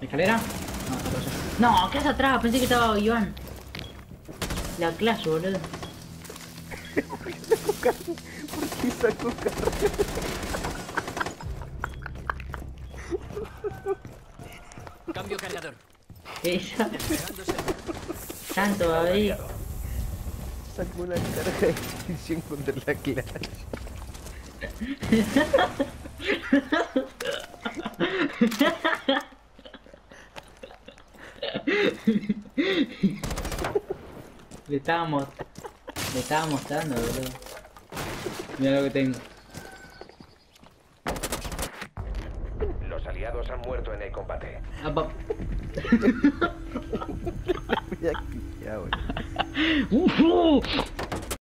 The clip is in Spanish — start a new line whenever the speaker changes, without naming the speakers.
¿Escalera? No, cosa. No, ¿qué hace atrás? Pensé que estaba Iván. La clase, boludo.
¿Por qué sacó?
Cambio cargador.
Esa.
Pegándose.
Tanto ahí.
Sacó una carga de extinción contra la clase.
Le estábamos. Le estaba mostrando, boludo. Mira lo que tengo.
Los aliados han muerto en el combate.
Ah, pa-
Mira.